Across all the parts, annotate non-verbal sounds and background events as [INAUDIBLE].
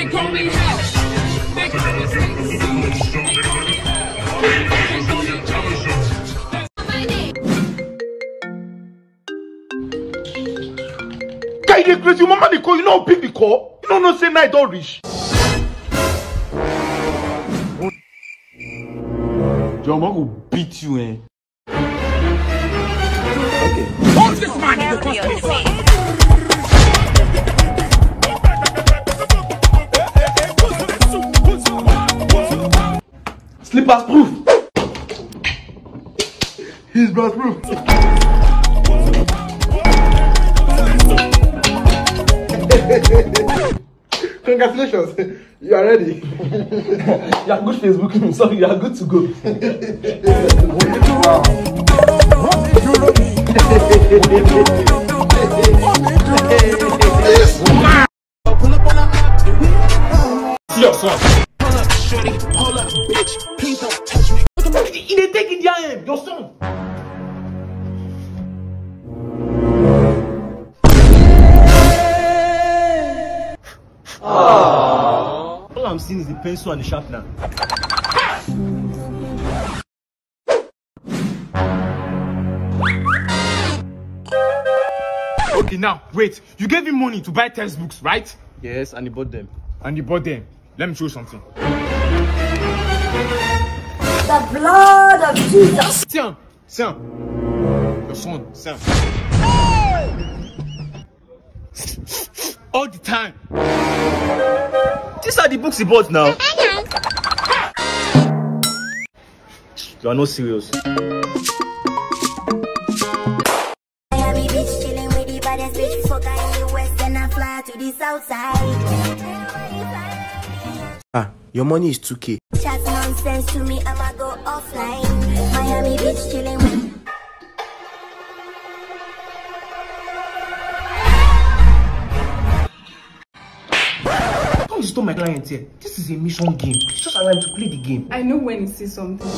They call me hell. They call me Guy, dey crazy. Your mama dey call. You know how big the call? You don't know say night don reach. Your mama go beat you, eh? Slippers proof. He's bus proof. [LAUGHS] Congratulations, you are ready. [LAUGHS] you are good Facebook, [LAUGHS] so you are good to go. See your son. I'm seeing is the pencil and the sharpener. Okay, now wait. You gave him money to buy textbooks, right? Yes, and he bought them. And you bought them. Let me show you something. The blood of Jesus. Tiens, tiens. Your son, tiens. All the time. These are the books he bought now. You are not serious. Miami Beach chilling with the baddest bitch. Fuck her in the west and I fly to the south side. Ah, your money is 2k. Chat nonsense to me, I'ma go offline. Miami Beach chilling with. Don't disturb my client here. This is a mission game. It's just allow him to play the game. I know when you see something.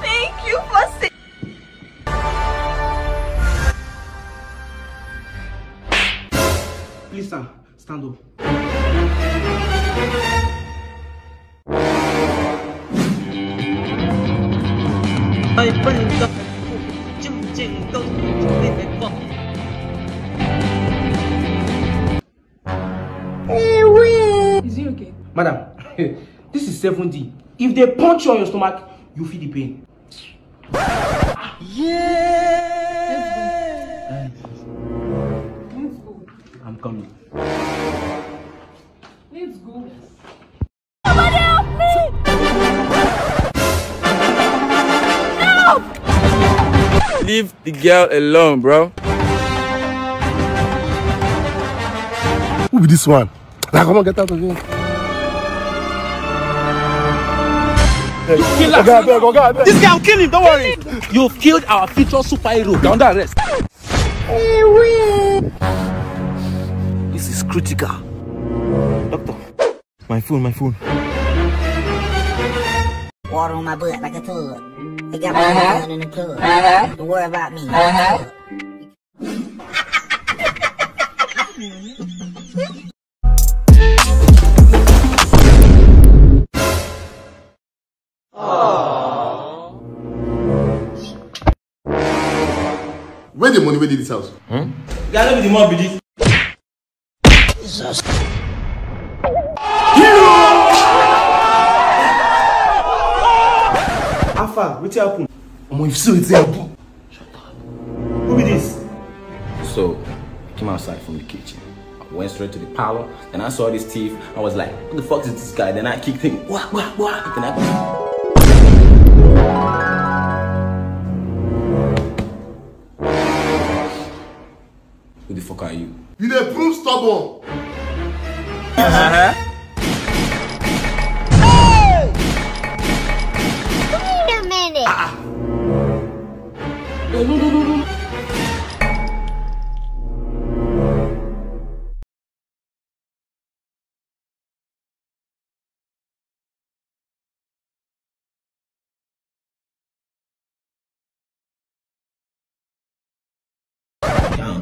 Thank you for saying. Please, sir, stand up. Is he okay? Madam, [LAUGHS] this is 7D. If they punch you on your stomach, you feel the pain. Let's go. I'm coming. Leave the girl alone, bro. Who be this one? Now come on, get out of here. Oga, abeg, oga, abeg. This guy will kill him, don't worry. You've killed our future superhero. You're under arrest. This is critical. Doctor, my phone, my phone. Water on my butt like a tub. They got my uh in the club. Uh-huh. Don't worry about me. Uh-huh. Where the money wey dey this house? Guy, let me the more believe. Far? What happen? Omo, you see wetin happen? Who be this? So I came outside from the kitchen. I went straight to the parlor. Then I saw this thief. I was like, what the fuck is this guy? Then I kicked him. Wah, wah, wah. Then I Who the fuck are you? You dey prove stubborn. No, no, no,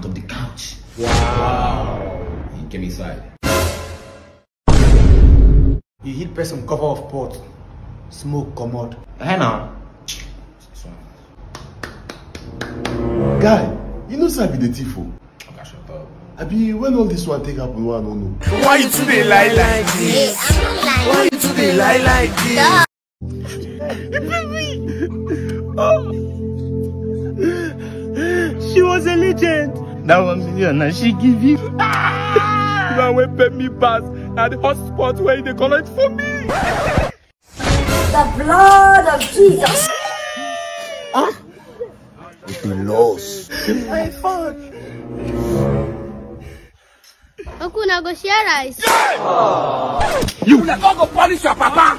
the couch. Wow. He came inside. He hit press some cover of port. Smoke come out. Hey now. Guy, you know say I be the thief oh? o. Okay, shut up. Abi when all this one take happen wey I no know. Why you today lie like this? Why you today lie like this? [LAUGHS] Oh. She was a legend. That one million and she give you. Man wey pay me pass na the hotspot where they collect for me. The blood of Jesus. We lost. Uncle, now go share rice. You let go punish your papa.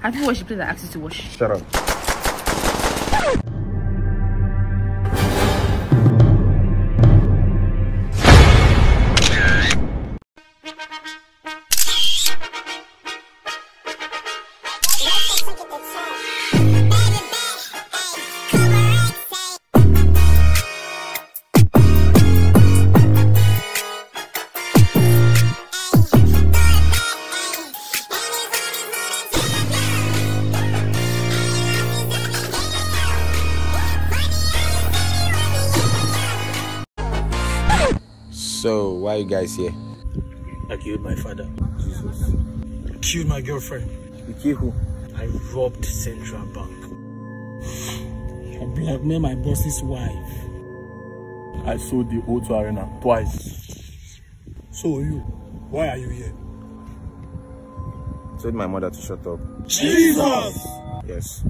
Have you watched the place that asks you to wash? Shut up. So, why are you guys here? I killed my father. Jesus. I Killed my girlfriend. You kill who? I robbed Central Bank. I blackmailed my boss's wife. I sold the O2 Arena twice. So you, why are you here? Told my mother to shut up. Jesus! Yes.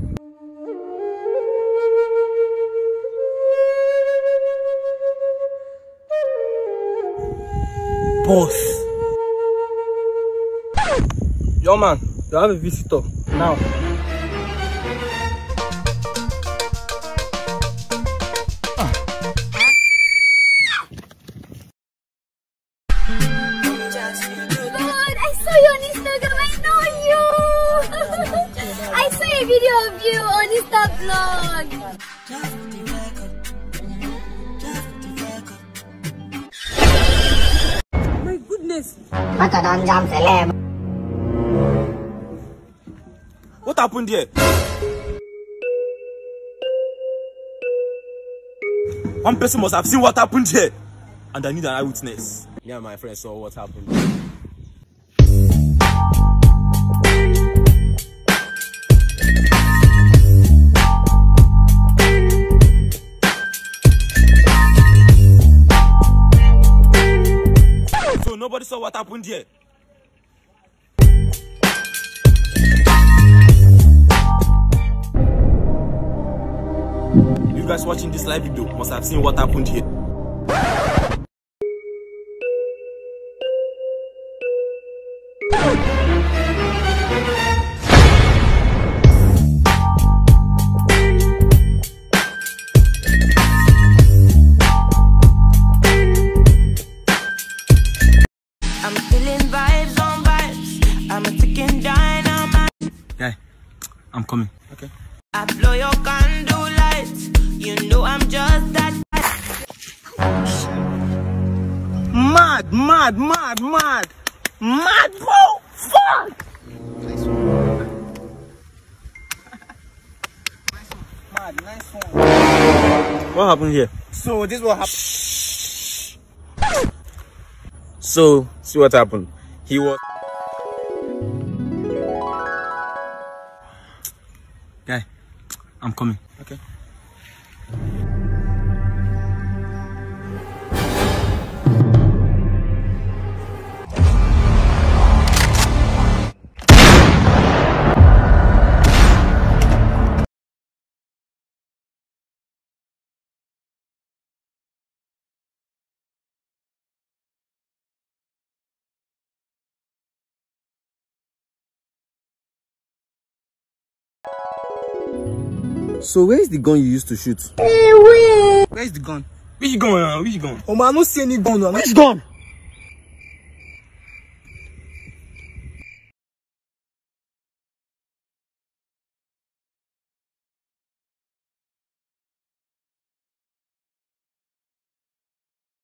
Boss. Yo man, you have a visitor. Now. My goodness. What happened here? One person must have seen what happened here. And I need an eyewitness. Me and my friend saw what happened. What happened here. You guys watching this live video must have seen what happened here. Mad, mad, mad, mad. Mad, bro. Fuck. Mad, nice one. What happened here? So this will happen. So, see what happened. He was. Guy, I'm coming. So, where is the gun you used to shoot? Where is the gun? Which gun? Which gun? Oh man, I don't see any gun. Which gun?